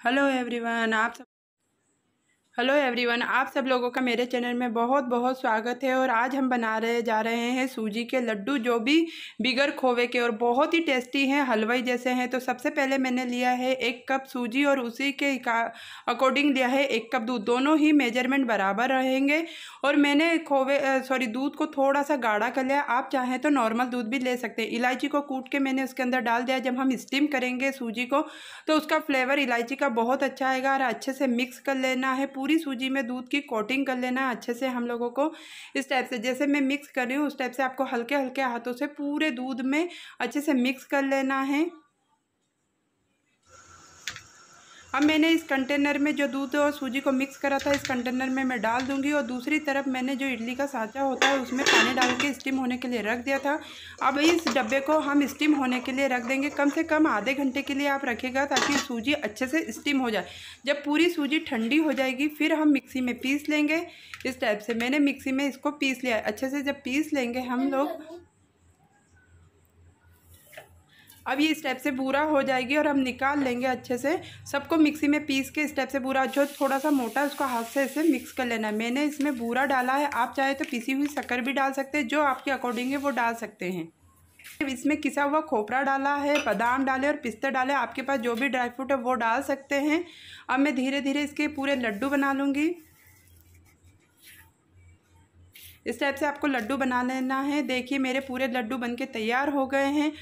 Hello everyone आप सब hello everyone, आप सब लोगों का मेरे चैनल में बहुत बहुत स्वागत है और आज हम बना रहे, जा रहे हैं सूजी के लड्डू जो भी बिगर खोवे के और बहुत ही टेस्टी हैं, हलवाई जैसे हैं। तो सबसे पहले मैंने लिया है एक कप सूजी और उसी के अकॉर्डिंग लिया है एक कप दूध। दोनों ही मेज़रमेंट बराबर रहेंगे और मैंने खोवे सॉरी, दूध को थोड़ा सा गाढ़ा कर लिया। आप चाहें तो नॉर्मल दूध भी ले सकते हैं। इलायची को कूट के मैंने उसके अंदर डाल दिया। जब हम स्टीम करेंगे सूजी को तो उसका फ्लेवर इलायची का बहुत अच्छा आएगा और अच्छे से मिक्स कर लेना है पूरी सूजी में दूध की कोटिंग कर लेना अच्छे से हम लोगों को इस टाइप से। जैसे मैं मिक्स कर रही हूँ, उस टाइप से आपको हल्के हल्के हाथों से पूरे दूध में अच्छे से मिक्स कर लेना है। अब मैंने इस कंटेनर में जो दूध और सूजी को मिक्स करा था, इस कंटेनर में मैं डाल दूँगी और दूसरी तरफ़ मैंने जो इडली का साँचा होता है, उसमें पानी डाल के स्टीम होने के लिए रख दिया था। अब इस डब्बे को हम स्टीम होने के लिए रख देंगे। कम से कम आधे घंटे के लिए आप रखेगा ताकि सूजी अच्छे से स्टीम हो जाए। जब पूरी सूजी ठंडी हो जाएगी, फिर हम मिक्सी में पीस लेंगे। इस टाइप से मैंने मिक्सी में इसको पीस लिया अच्छे से जब पीस लेंगे हम लोग अब ये स्टेप से पूरा हो जाएगी और हम निकाल लेंगे अच्छे से। सबको मिक्सी में पीस के स्टेप से पूरा, जो थोड़ा सा मोटा है, उसको हाथ से ऐसे मिक्स कर लेना है। मैंने इसमें बूरा डाला है, आप चाहे तो पीसी हुई शक्कर भी डाल सकते हैं, जो आपके अकॉर्डिंग है, वो डाल सकते हैं। इसमें किसा हुआ खोपरा डाला है, बादाम डाले और पिस्ते डाले, आपके पास जो भी ड्राई फ्रूट है, वो डाल सकते हैं। अब मैं धीरे धीरे इसके पूरे लड्डू बना लूँगी। इस टाइप से आपको लड्डू बना लेना है। देखिए, मेरे पूरे लड्डू बन के तैयार हो गए हैं।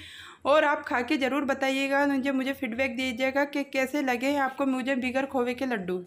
और आप खा के ज़रूर बताइएगा मुझे मुझे फीडबैक दीजिएगा कि कैसे लगे आपको मुझे बिगर खोवे के लड्डू।